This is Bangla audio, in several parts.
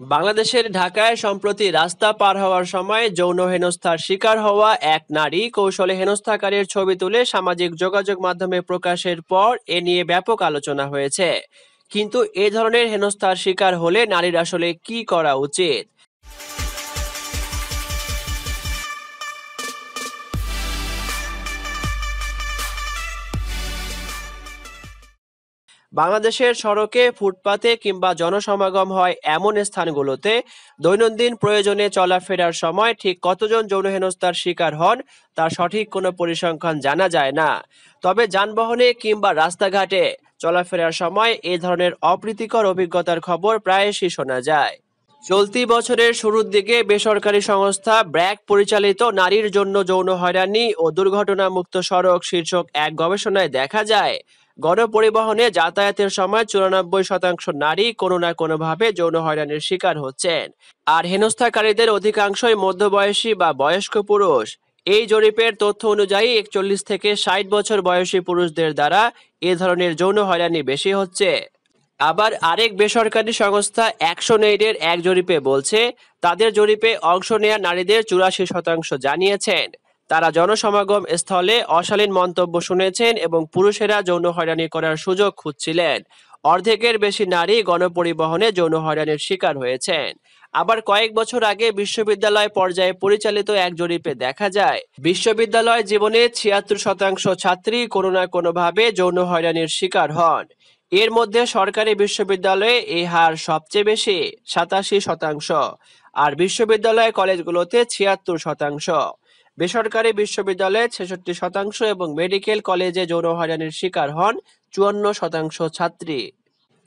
বাংলাদেশের ঢাকায় সম্প্রতি রাস্তা পার হওয়ার সময় যৌন হেনস্থার শিকার হওয়া এক নারী কৌশলে হেনস্থাকারীর ছবি তুলে সামাজিক যোগাযোগ মাধ্যমে প্রকাশের পর এ নিয়ে ব্যাপক আলোচনা হয়েছে। কিন্তু এ ধরনের হেনস্থার শিকার হলে নারীর আসলে কি করা উচিত? বাংলাদেশের সড়কে ফুটপাতে কিংবা জনসমাগম হয় এমন স্থানগুলোতে দৈনন্দিন প্রয়োজনে চলাফেরার সময় ঠিক কতজন যৌন হেনস্থার শিকার হন, তার সঠিক কোনো পরিসংখ্যান জানা যায় না। তবে যানবাহনে কিংবা রাস্তাঘাটে চলাফেরার সময় এ ধরনের অপ্রীতিকর অভিজ্ঞতার খবর প্রায়শই শোনা যায়। চলতি বছরের শুরুর দিকে বেসরকারি সংস্থা ব্র্যাক পরিচালিত নারীর জন্য যৌন হয়রানি ও দুর্ঘটনা মুক্ত সড়ক শীর্ষক এক গবেষণায় দেখা যায়, গণপরিবহনে যাতায়াতের সময় চুরানব্বই শতাংশ নারী কোনো না কোনোভাবে যৌন হয়রানির শিকার হচ্ছেন। আর হেনস্থাকারীদের অধিকাংশই মধ্যবয়সী বা বয়স্ক পুরুষ। এই জরিপের তথ্য অনুযায়ী একচল্লিশ থেকে ষাট বছর বয়সী পুরুষদের দ্বারা এ ধরনের যৌন হয়রানি বেশি হচ্ছে। আবার আরেক বেসরকারি সংস্থা অ্যাকশন এইডের এক জরিপে বলছে, তাদের জরিপে অংশ নেয়া নারীদের চুরাশি শতাংশ জানিয়েছেন। তারা জনসমাগম স্থলে অশালীন মন্তব্য শুনেছেন এবং পুরুষেরা যৌন হয়রানি করার সুযোগ খুঁজছিলেন। অর্ধেকের বেশি নারী গণপরিবহনে যৌন হয়রানির শিকার হয়েছেন। আবার কয়েক বছর আগে বিশ্ববিদ্যালয় পর্যায়ে পরিচালিত এক জরিপে দেখা যায়, বিশ্ববিদ্যালয় জীবনে ছিয়াত্তর শতাংশ ছাত্রী কোনো না কোনোভাবে যৌন হয়রানির শিকার হন। এর মধ্যে সরকারি বিশ্ববিদ্যালয়ে এই হার সবচেয়ে বেশি, সাতাশি শতাংশ, আর বিশ্ববিদ্যালয় কলেজগুলোতে ছিয়াত্তর শতাংশ। বেসরকারি বিশ্ববিদ্যালয়ে ছেষট্টি শতাংশ এবং মেডিকেল কলেজে যৌন হয়রানির শিকার হন চুয়ান্ন শতাংশ ছাত্রী।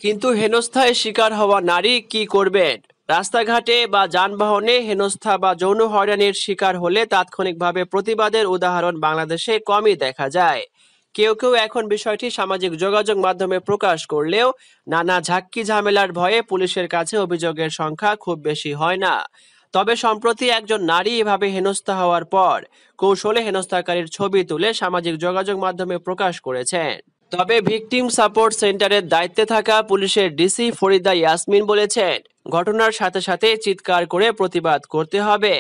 কিন্তু হেনস্থায় শিকার হওয়া নারী কি করবেন? রাস্তাঘাটে বা যানবাহনে হেনস্থা বা যৌন হয়রানির শিকার হলে তাৎক্ষণিকভাবে প্রতিবাদের উদাহরণ বাংলাদেশে কমই দেখা যায়। কেউ কেউ এখন বিষয়টি সামাজিক যোগাযোগ মাধ্যমে প্রকাশ করলেও নানা ঝাক্কি ঝামেলার ভয়ে পুলিশের কাছে অভিযোগের সংখ্যা খুব বেশি হয় না। তবে সম্প্রতি একজন নারী এভাবে হেনস্থা হওয়ার পর কৌশলে হেনস্থাকারীর ছবি তুলে সামাজিক যোগাযোগ মাধ্যমে প্রকাশ করেছেন। তবে ভিকটিম সাপোর্ট সেন্টারের দায়িত্বে থাকা পুলিশের ডিসি ফরিদা ইয়াসমিন বলেছেন, ঘটনার সাথে সাথে চিৎকার করে প্রতিবাদ করতে হবে।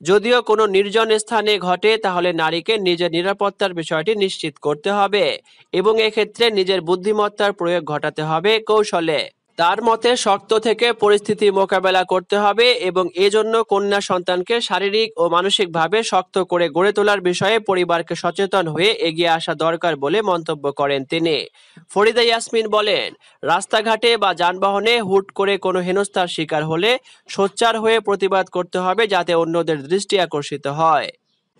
যদিও কোনো নির্জন স্থানে ঘটে, তাহলে নারীকে নিজের নিরাপত্তার বিষয়টি নিশ্চিত করতে হবে এবং এক্ষেত্রে নিজের বুদ্ধিমত্তার প্রয়োগ ঘটাতে হবে কৌশলে। তার মতে শক্ত থেকে পরিস্থিতি মোকাবেলা করতে হবে এবং এজন্য কন্যা সন্তানকে শারীরিক ও মানসিকভাবে শক্ত করে গড়ে তোলার বিষয়ে পরিবারকে সচেতন হয়ে এগিয়ে আসা দরকার বলে মন্তব্য করেন তিনি। ফরিদা ইয়াসমিন বলেন, রাস্তাঘাটে বা যানবাহনে হুট করে কোনো হেনস্থার শিকার হলে সোচ্চার হয়ে প্রতিবাদ করতে হবে যাতে অন্যদের দৃষ্টি আকর্ষিত হয়।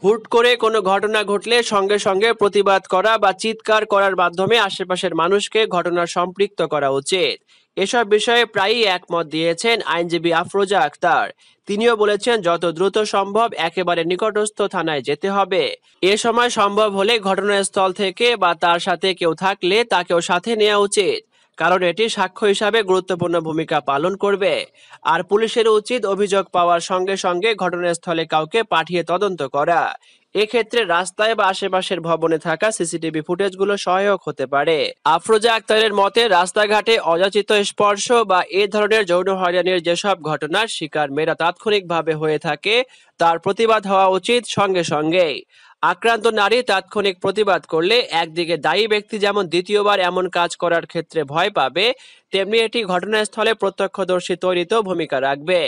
হুট করে কোনো ঘটনা ঘটলে সঙ্গে সঙ্গে প্রতিবাদ করা বা চিৎকার করার মাধ্যমে আশেপাশের মানুষকে ঘটনার সম্পৃক্ত করা উচিত। এসব বিষয়ে প্রায়ই একমত দিয়েছেন আইনজীবী আফরোজা আক্তার তিনিও বলেছেন, যত দ্রুত সম্ভব একেবারে নিকটস্থ থানায় যেতে হবে। এ সময় সম্ভব হলে ঘটনাস্থল থেকে বা তার সাথে কেউ থাকলে তাকেও সাথে নেওয়া উচিত। কারণ এটি সাক্ষ্য হিসাবে গুরুত্বপূর্ণ ভূমিকা পালন করবে। আর পুলিশের উচিত অভিযোগ পাওয়ার সঙ্গে সঙ্গে ঘটনাস্থলে কাউকে পাঠিয়ে তদন্ত করা। এক্ষেত্রে রাস্তায় বা আশেপাশের ভবনে থাকা সিসিটিভি ফুটেজগুলো সহায়ক হতে পারে। আফরোজা আক্তারের মতে, রাস্তাঘাটে অযাচিত স্পর্শ বা এ ধরনের যৌন হয়রানির যেসব ঘটনার শিকার মেয়েরা তাৎক্ষণিকভাবে হয়ে থাকে, তার প্রতিবাদ হওয়া উচিত সঙ্গে সঙ্গেই। আক্রান্ত নারী তাৎক্ষণিক প্রতিবাদ করলে একদিকে দায়ী ব্যক্তি যেমন দ্বিতীয়বার এমন কাজ করার ক্ষেত্রে ভয় পাবে, তেমনি এটি ঘটনাস্থলে প্রত্যক্ষদর্শী তৈরিতেও ভূমিকা রাখবে।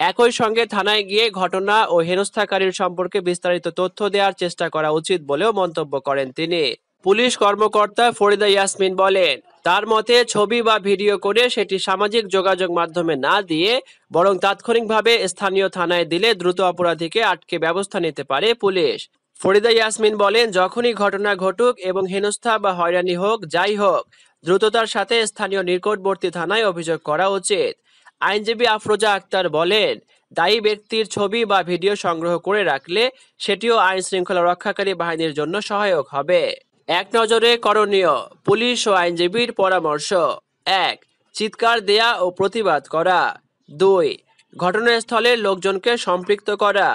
একই সঙ্গে থানায় গিয়ে ঘটনা ও হেনস্থাকারীর সম্পর্কে বিস্তারিত তথ্য দেওয়ার চেষ্টা করা উচিত বলেও মন্তব্য করেন তিনি। পুলিশ কর্মকর্তা ফরিদা ইয়াসমিন বলেন, তার মতে ছবি বা ভিডিও করে সেটি সামাজিক যোগাযোগ মাধ্যমে না দিয়ে, বরং তাৎক্ষণিকভাবে স্থানীয় থানায় দিলে দ্রুত অপরাধীকে আটকে ব্যবস্থা নিতে পারে পুলিশ। ফরিদা ইয়াসমিন বলেন, যখনই ঘটনা ঘটুক এবং হেনস্থা বা হয়রানি হোক, যাই হোক, দ্রুততার সাথে স্থানীয় নিকটবর্তী থানায় অভিযোগ করা উচিত। আইনজীবী আফরোজা আক্তার বলেন, দায়ী ব্যক্তির ছবি বা ভিডিও সংগ্রহ করে রাখলে সেটিও আইন শৃঙ্খলা রক্ষাকারী বাহিনীর জন্য সহায়ক হবে। এক নজরে করণীয়, পুলিশ ও আইনজীবীর পরামর্শ। এক, চিৎকার দেয়া ও প্রতিবাদ করা। দুই, ঘটনাস্থলে লোকজনকে সম্পৃক্ত করা।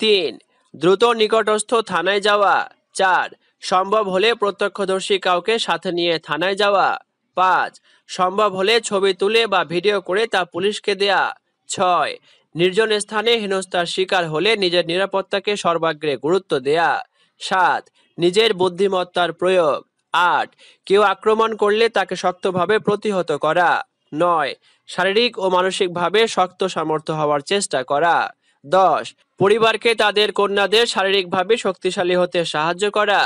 তিন দ্রুত নিকটস্থ থানায় যাওয়া। চার, সম্ভব হলে প্রত্যক্ষদর্শী কাউকে সাথে নিয়ে থানায় যাওয়া। পাঁচ, সম্ভব হলে ছবি তুলে বা ভিডিও করে তা পুলিশকে দেয়া। ছয়, নির্জন স্থানে হেনস্থার শিকার হলে নিজের নিরাপত্তাকে সর্বাগ্রে গুরুত্ব দেয়া। সাত, নিজের বুদ্ধিমত্তার প্রয়োগ। আট, কেউ আক্রমণ করলে তাকে শক্তভাবে প্রতিহত করা। নয়, শারীরিক ও মানসিকভাবে শক্ত সামর্থ্য হওয়ার চেষ্টা করা। দশ। পরিবারকে তাদের কন্যাদের শারীরিকভাবে শক্তিশালী হতে সাহায্য করা।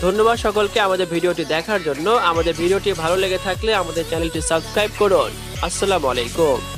ধন্যবাদ সকলকে আমাদের ভিডিওটি দেখার জন্য। আমাদের ভিডিওটি ভালো লেগে থাকলে আমাদের চ্যানেলটি সাবস্ক্রাইব করুন। আসসালামু আলাইকুম।